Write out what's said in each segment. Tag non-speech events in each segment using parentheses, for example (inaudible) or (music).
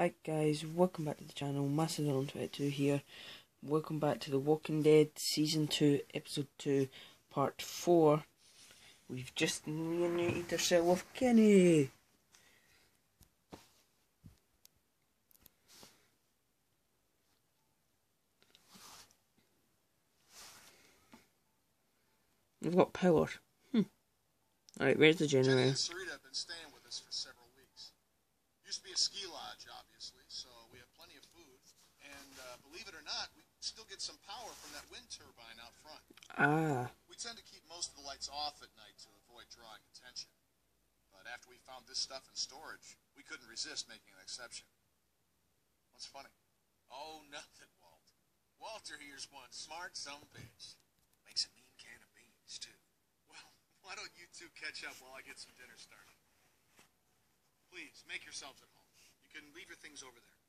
Hi guys, welcome back to the channel, MasterDylan22 here. Welcome back to The Walking Dead Season 2, Episode 2, Part 4. We've just reunited ourselves with Kenny. We've got power. Hmm. Alright, where's the generator? Used to be a ski lodge, obviously, so we have plenty of food. And uh, believe it or not, we still get some power from that wind turbine out front. Ah, We tend to keep most of the lights off at night to avoid drawing attention. But after we found this stuff in storage, we couldn't resist making an exception. What's funny? Oh, nothing, Walt. Walter here's one smart some bitch. Makes a mean can of beans, too. Well, why don't you two catch up while I get some dinner started? Please, make yourselves at home. You can leave your things over there.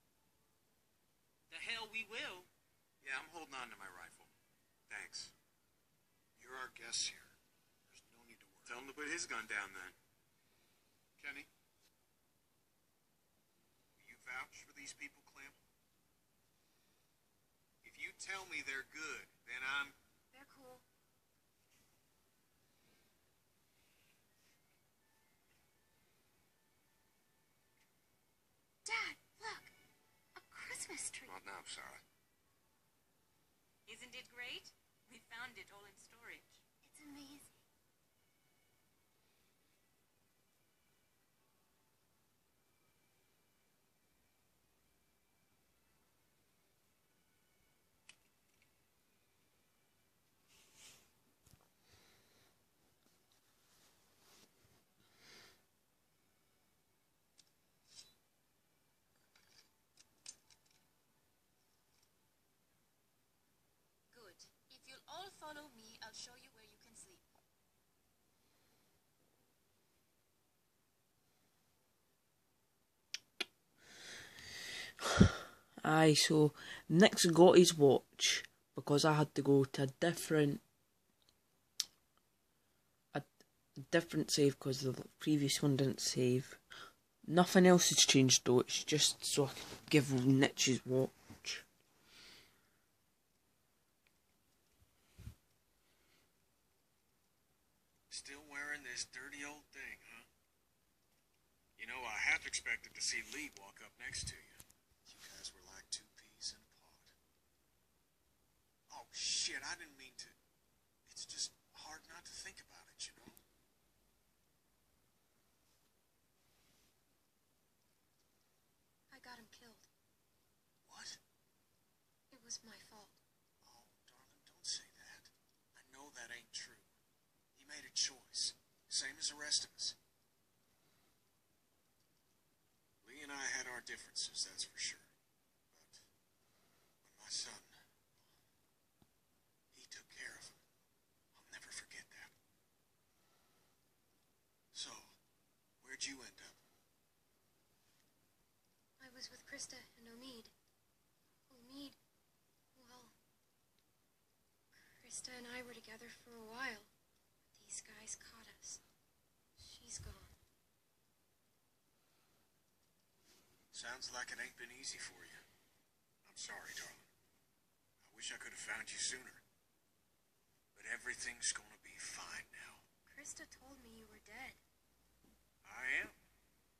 The hell we will. Yeah, I'm holding on to my rifle. Thanks. You're our guests here. There's no need to worry. Tell him to put his gun down then. Kenny? Will you vouch for these people, Clem? If you tell me they're good, then I'm... They're cool. Dad, look! A Christmas tree. Not now, Sarah. Isn't it great? We found it all in storage. It's amazing. Good. If you'll all follow me, I'll show you where you can sleep. Aye, so Nick's got his watch because I had to go to a different a different save because the previous one didn't save. Nothing else has changed though, it's just so I can give Nick his watch. Still wearing this dirty old thing, huh? You know, I half expected to see Lee walk up next to. You guys were like two peas in a pod. Oh, shit, I didn't mean to... It's just hard not to think about it, you know? I got him killed. What? It was my fault. Oh, darling, don't say that. I know that ain't true. He made a choice, same as the rest of us. Lee and I had our differences, that's for sure. But when my son, he took care of him. I'll never forget that. So, where'd you end up? I was with Christa and Omid. Omid, well, Christa and I were together for a while. But these guys caught us. She's gone. Sounds like it ain't been easy for you. I'm sorry, darling. I wish I could have found you sooner. But everything's gonna be fine now. Christa told me you were dead. I am.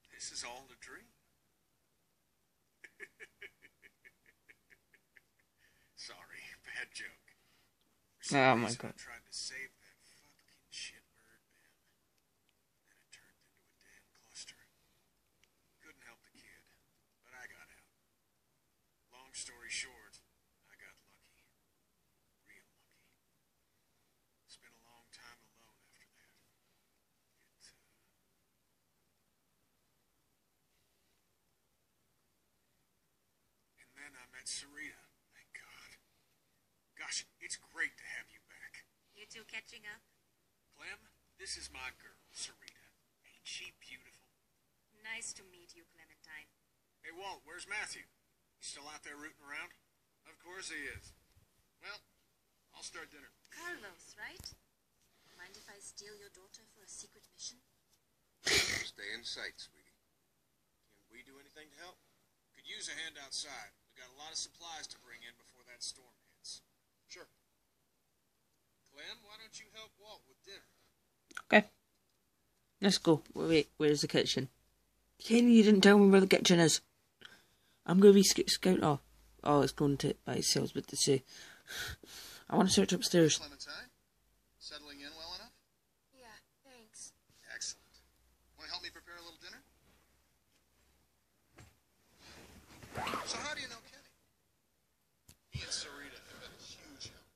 This is all a dream. (laughs) Sorry, bad joke. Oh my God. I tried to save that fucking shitbird Ben. Then it turned into a damn cluster. Couldn't help the kid, but I got out. Long story short, I got lucky. Real lucky. Spent a long time alone after that. It, uh, And then I met Sarita. Thank God. Gosh, it's great to have you back. You two catching up? Clem, this is my girl, Sarita. Ain't she beautiful? Nice to meet you, Clementine. Hey, Walt, where's Matthew? He's still out there rooting around? Of course he is. Well, I'll start dinner. Carlos, right? Mind if I steal your daughter for a secret mission? Stay in sight, sweetie. Can we do anything to help? Could use a hand outside. We've got a lot of supplies to bring in before that storm hits. Sure. Clem, why don't you help Walt with dinner? Okay. Let's go. Wait, wait, where's the kitchen? Kenny, you didn't tell me where the kitchen is. I'm going to be sc- scout. Oh, oh, it's going to by itself. But to say, I want to search upstairs. Clementine? Settling in well enough? Yeah, thanks. Excellent. Want to help me prepare a little dinner? So how do you know Kenny? He and Sarita have been a huge help.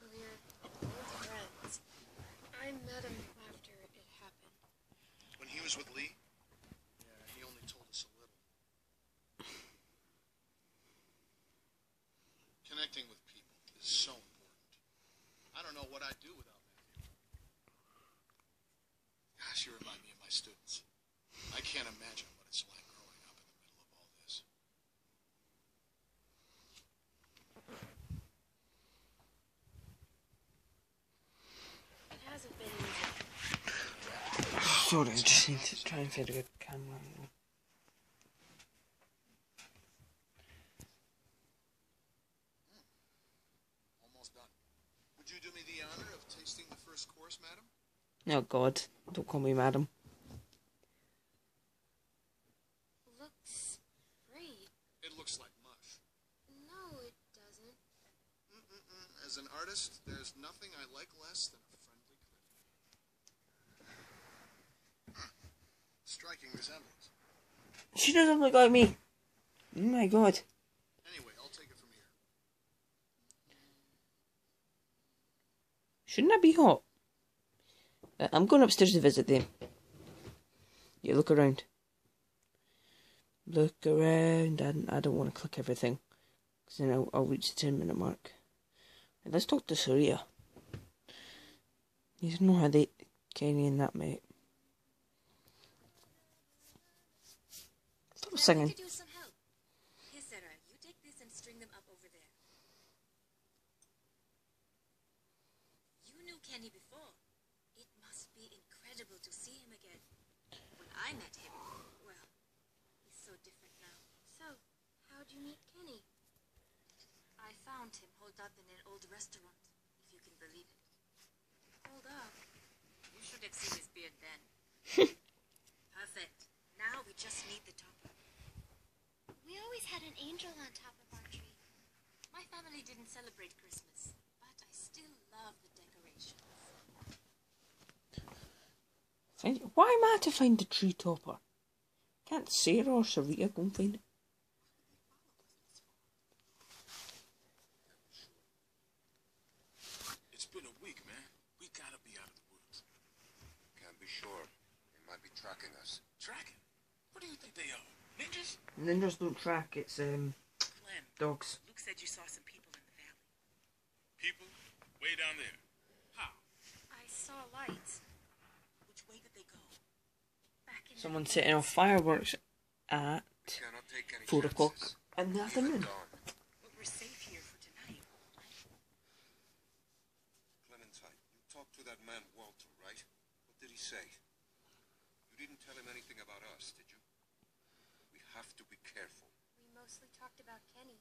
We're old friends. I met him after it happened. When he was with Lee? Yeah, he only told us a little. Connecting with people is so important. I don't know what I'd do without Matthew. Gosh, you remind me of my students. I can't imagine what it's like growing up in the middle of all this. It hasn't been easy. Sorry, just need to try and find a good camera. angle. Almost done. Would you do me the honor of tasting the first course, madam? Oh God, don't call me madam. Looks great. It looks like mush. No, it doesn't. Mm-mm-mm. As an artist, there's nothing I like less than a friendly critic. Huh. Striking resemblance. She doesn't look like me. Oh my God. Anyway, I'll take it from here. Shouldn't I be hot? Uh, I'm going upstairs to visit them. You look around. Look around. I, I don't want to click everything. Because then I'll, I'll reach the 10 minute mark. Right, let's talk to Surya. You know how they. Kenny and that mate. Stop singing. I could use some help. Here, Sarah, you take this and string them up over there. You knew Kenny before. It must be incredible to see him again. When I met him, well, he's so different now. So, how'd you meet Kenny? I found him holed up in an old restaurant, if you can believe it. Hold up. You should have seen his beard then. (laughs) Perfect. Now we just need the topper. We always had an angel on top of our tree. My family didn't celebrate Christmas, but I still love the decorations. Find, why am I to find the tree topper? Can't Sarah or Sarita go and find it? It's been a week, man. We gotta be out of the woods. Can't be sure. They might be tracking us. Tracking? What do you think they are? Ninjas? Ninjas don't track, it's um Clem, dogs. Luke said you saw some people in the valley. People? Way down there. How? I saw lights. Which way did they go? Back in Someone setting off fireworks at Cannot take any four o'clock in the Even afternoon. dawn. But we're safe here for tonight. Clementine, you talked to that man Walter, right? What did he say? You didn't tell him anything about us, did you? We have to be careful. We mostly talked about Kenny.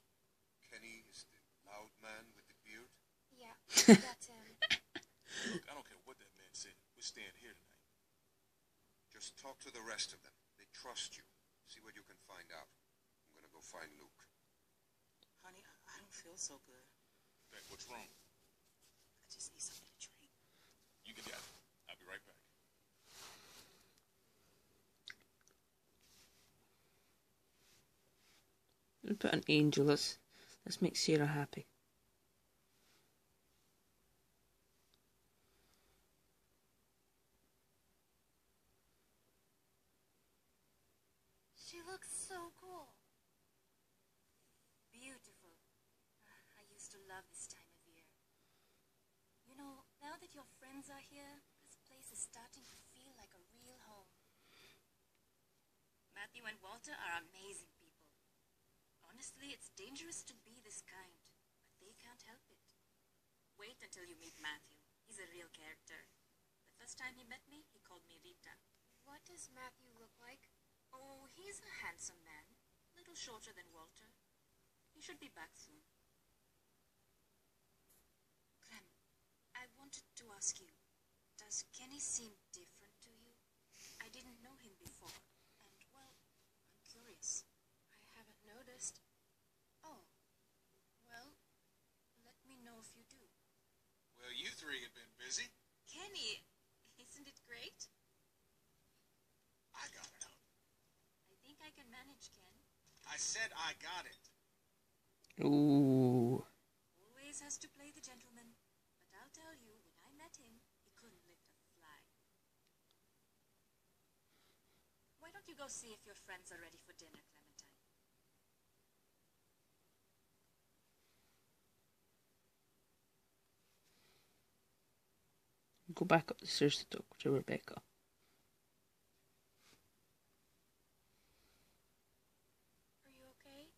Kenny is the loud man with the beard. Yeah, (laughs) that's him. Look, I don't care what that man said. We're staying here tonight. Just talk to the rest of them. They trust you. See what you can find out. I'm gonna go find Luke. Honey, I, I don't feel so good. Beck, what's wrong? I just need something to drink. You can get it. I'll be right back. We'll put an angel. Let's let's make Sarah happy. She looks so cool. Beautiful. I used to love this time of year. You know, now that your friends are here, this place is starting to feel like a real home. Matthew and Walter are amazing people. Honestly, it's dangerous to be this kind, but they can't help it. Wait until you meet Matthew. He's a real character. The first time he met me, he called me Rita. What does Matthew look like? Oh, he's a handsome man. A little shorter than Walter. He should be back soon. Clem, I wanted to ask you, does Kenny seem different to you? I didn't know him before, and, well, I'm curious. I haven't noticed. Oh, well, let me know if you do. Well, you three have been busy. Kenny, isn't it great? I got it out. I think I can manage, Ken. I said I got it. Ooh. Always has to play the gentleman. But I'll tell you, when I met him, he couldn't lift a flag. Why don't you go see if your friends are ready for dinner, Clementine? Go back up the stairs to talk to Rebecca. Are you okay?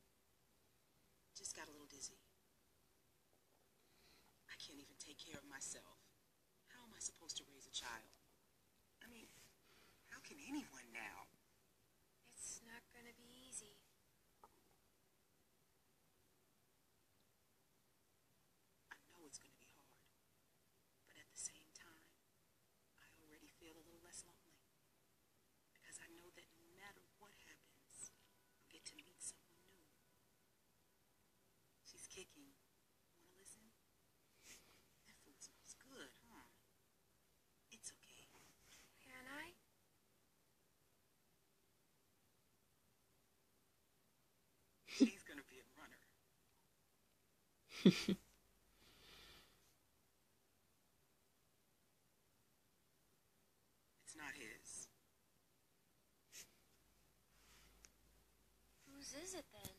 Just got a little dizzy. I can't even take care of myself. How am I supposed to raise a child? I mean, how can anyone now? It's not gonna be easy. I know it's going to be hard. But at the same time, I already feel a little less lonely. Because I know that no matter what happens, I'll get to meet someone new. She's kicking. Want to listen? That food smells good, huh? It's okay. Can I? She's going to be a runner. (laughs) it's not his. Whose is it then?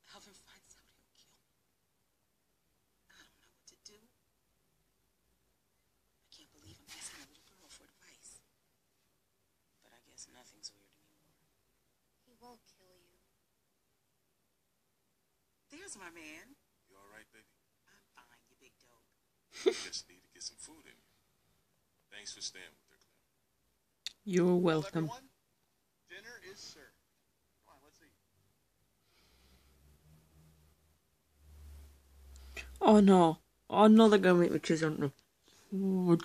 If Alvin finds out, he'll kill me. I don't know what to do. I can't believe I'm asking a little girl for advice. But I guess nothing's weird anymore. He won't kill you. There's my man. You all right, baby? I'm fine, you big dope. Just need to get some food in you. Thanks for staying with her, Clem. You're welcome. everyone, dinner is served. Come on, let's eat. Oh no. Oh no, they're gonna make me choose, aren't they? What?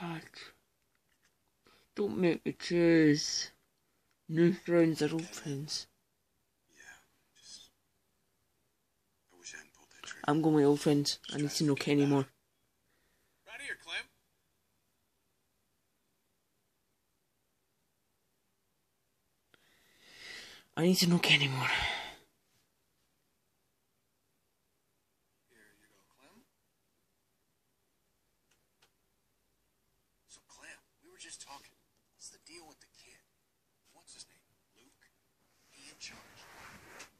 God. Don't make me choose. New friends are old friends. Yeah, just. I wish I hadn't pulled that trigger. I'm going with old friends. I need to know Kenny more. Right here, Clem. I need to know Kenny more. Here you go, Clem. So, Clem, we were just talking. What's the deal with the kid? What's his name? Luke? He in charge?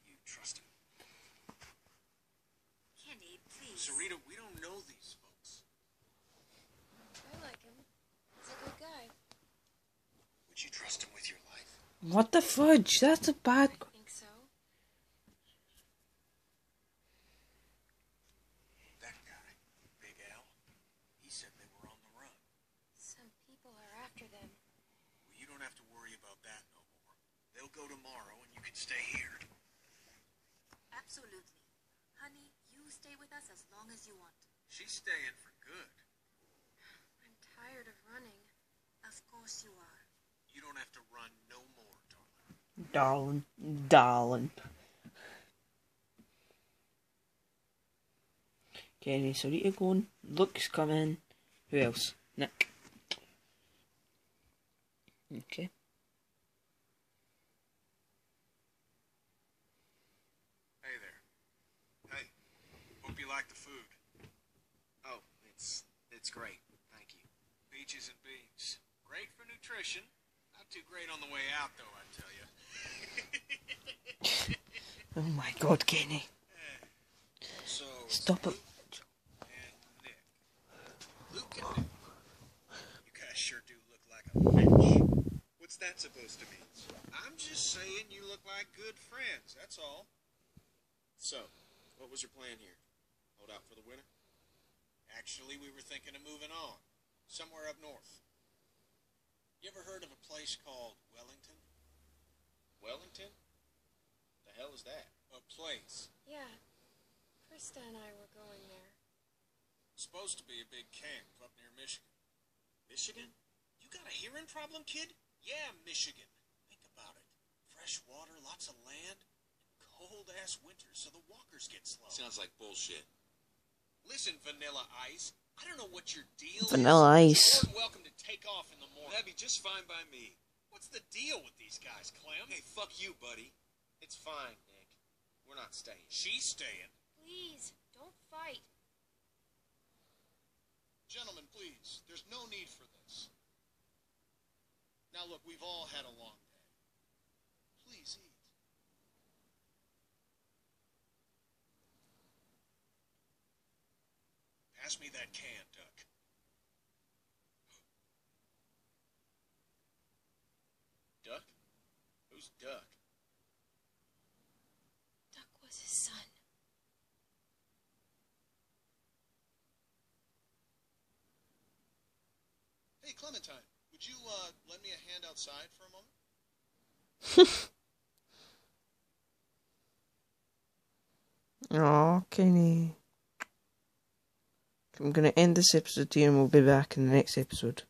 You trust him? Kenny, please. Sarita, we don't know these folks. I like him. He's a good guy. Would you trust him with your life? What the fudge? That's a bad. I think so. That guy, Big Al, he said they were on the run. Some people are after them. Well, you don't have to worry about that no more. They'll go tomorrow, and you can stay here. Absolutely. Honey, you stay with us as long as you want. She's staying for good. I'm tired of running. Of course you are. You don't have to run no more, darling. Darling. Darling. Kenny, Sarita going. Luke's coming. Who else? Nick. Okay. Hey there. Hey. Hope you like the food. Oh, it's great. Thank you. Peaches and beans. Great for nutrition. Not too great on the way out, though, I tell you. (laughs) Oh my god, Kenny. So Stop it. And Nick. Luke and Nick. You guys sure do look like a match. what's that supposed to mean? I'm just saying you look like good friends, that's all. So, what was your plan here? Hold out for the winter? Actually, we were thinking of moving on. somewhere up north. You ever heard of a place called Wellington? Wellington? The hell is that? A place. Yeah. Christa and I were going there. Supposed to be a big camp up near Michigan. Michigan? You got a hearing problem, kid? Yeah, Michigan. Think about it. Fresh water, lots of land, and cold ass winters, so the walkers get slow. Sounds like bullshit. Listen, Vanilla Ice. I don't know what your deal Vanilla is. Ice. You're welcome to take off in the morning. That'd be just fine by me. What's the deal with these guys, Clem? Hey, fuck you, buddy. It's fine, Nick. We're not staying. She's staying. Please, don't fight. Gentlemen, please, there's no need for this. Now look, we've all had a long day. Please eat. Pass me that can, Duck. Duck? Who's Duck? Duck was his son. Hey, Clementine, would you uh, lend me a hand outside for a moment? (laughs) Oh, Kenny. I'm going to end this episode here and we'll be back in the next episode.